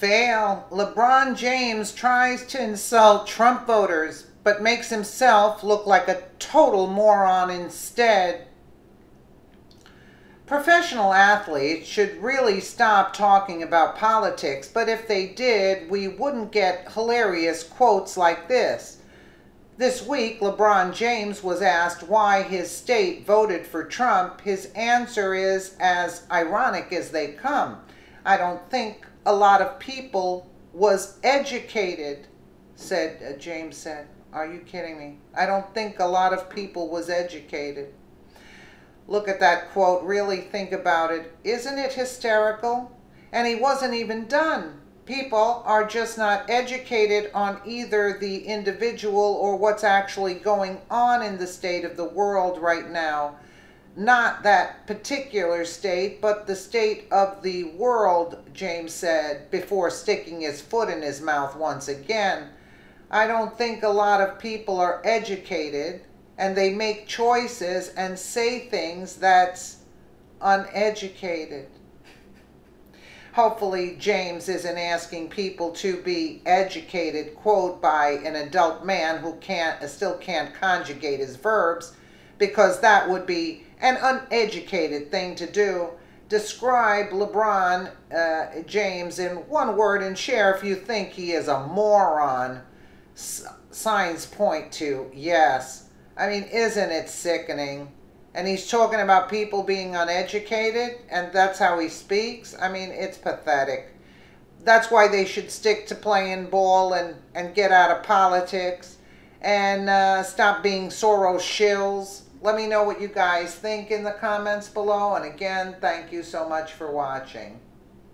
Fail. LeBron James tries to insult Trump voters, but makes himself look like a total moron instead. Professional athletes should really stop talking about politics, but if they did, we wouldn't get hilarious quotes like this. This week, LeBron James was asked why his state voted for Trump. His answer is as ironic as they come. I don't think a lot of people was educated, said uh, James said. Are you kidding me? I don't think a lot of people was educated. Look at that quote, really think about it. Isn't it hysterical? And he wasn't even done. People are just not educated on either the individual or what's actually going on in the state of the world right now not that particular state, but the state of the world, James said, before sticking his foot in his mouth once again. I don't think a lot of people are educated and they make choices and say things that's uneducated. Hopefully, James isn't asking people to be educated, quote, by an adult man who can't, still can't conjugate his verbs, because that would be an uneducated thing to do. Describe LeBron uh, James in one word and share if you think he is a moron. S- signs point to yes. I mean, isn't it sickening? And he's talking about people being uneducated, and that's how he speaks. I mean, it's pathetic. That's why they should stick to playing ball and, and get out of politics and uh, stop being Soros shills let me know what you guys think in the comments below. And again, thank you so much for watching.